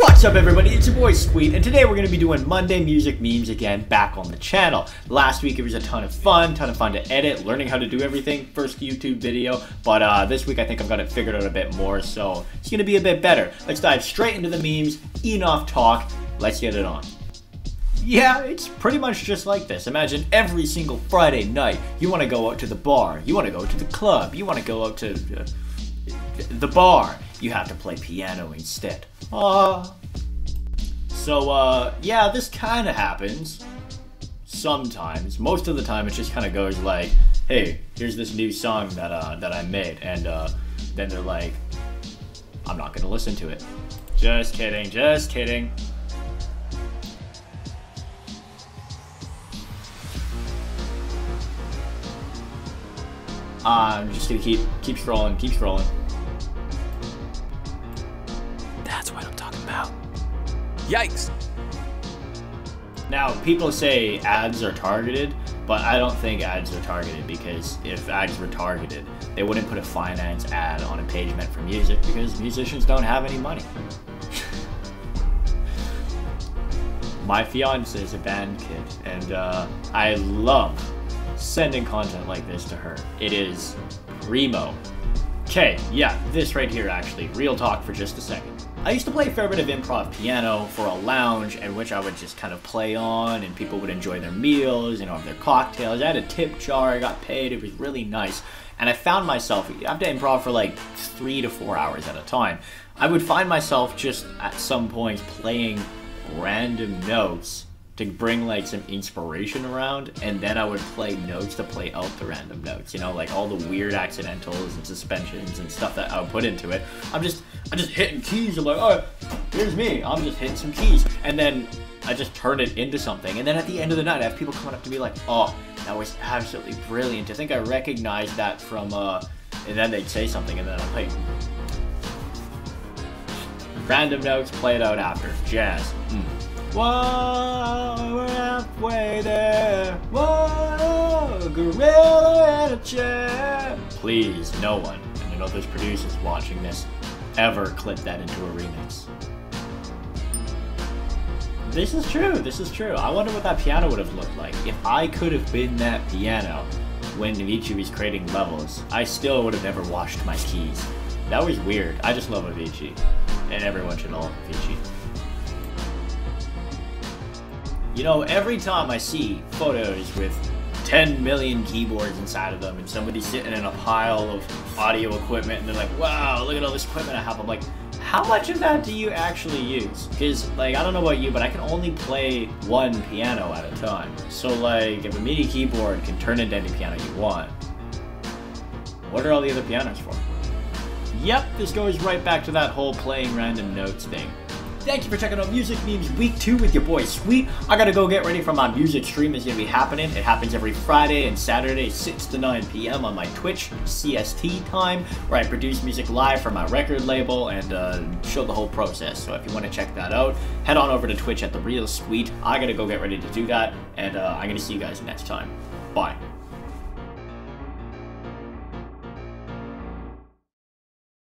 What's up everybody, it's your boy Squeet, and today we're going to be doing Monday Music Memes again back on the channel. Last week it was a ton of fun, ton of fun to edit, learning how to do everything, first YouTube video, but uh, this week I think I've got it figured out a bit more, so it's going to be a bit better. Let's dive straight into the memes, enough talk, let's get it on. Yeah, it's pretty much just like this. Imagine every single Friday night, you want to go out to the bar, you want to go to the club, you want to go out to uh, the bar, you have to play piano instead. Ah. So, uh, yeah, this kind of happens. Sometimes. Most of the time, it just kind of goes like, hey, here's this new song that, uh, that I made. And, uh, then they're like, I'm not gonna listen to it. Just kidding, just kidding. I'm just gonna keep keep scrolling, keep scrolling. That's what I'm talking about. Yikes! Now, people say ads are targeted, but I don't think ads are targeted because if ads were targeted, they wouldn't put a finance ad on a page meant for music because musicians don't have any money. My fiance is a band kid, and uh, I love sending content like this to her. It is primo. Okay, yeah, this right here actually. Real talk for just a second. I used to play a fair bit of improv piano for a lounge in which I would just kind of play on and people would enjoy their meals, you know, their cocktails. I had a tip jar, I got paid, it was really nice. And I found myself, after improv for like three to four hours at a time, I would find myself just at some point playing random notes to bring like some inspiration around and then I would play notes to play out the random notes you know like all the weird accidentals and suspensions and stuff that I would put into it. I'm just I'm just hitting keys. I'm like oh here's me. I'm just hitting some keys. And then I just turn it into something. And then at the end of the night I have people coming up to me like oh that was absolutely brilliant. I think I recognized that from uh and then they'd say something and then I'm like random notes played out after. Jazz. Mm. Whoa, Please, no one, and I know there's producers watching this, ever clip that into a remix. This is true, this is true. I wonder what that piano would have looked like. If I could have been that piano when Avicii was creating levels, I still would have never washed my keys. That was weird. I just love Avicii. And everyone should love Avicii. You know, every time I see photos with 10 million keyboards inside of them and somebody sitting in a pile of audio equipment and they're like, wow, look at all this equipment I have. I'm like, how much of that do you actually use? Because, like, I don't know about you, but I can only play one piano at a time. So, like, if a MIDI keyboard can turn into any piano you want, what are all the other pianos for? Yep, this goes right back to that whole playing random notes thing. Thank you for checking out Music Memes Week 2 with your boy Squeet. I gotta go get ready for my music stream. It's gonna be happening. It happens every Friday and Saturday, 6 to 9 p.m. on my Twitch CST time, where I produce music live for my record label and uh, show the whole process. So if you want to check that out, head on over to Twitch at The Real Squeet. I gotta go get ready to do that, and uh, I'm gonna see you guys next time. Bye.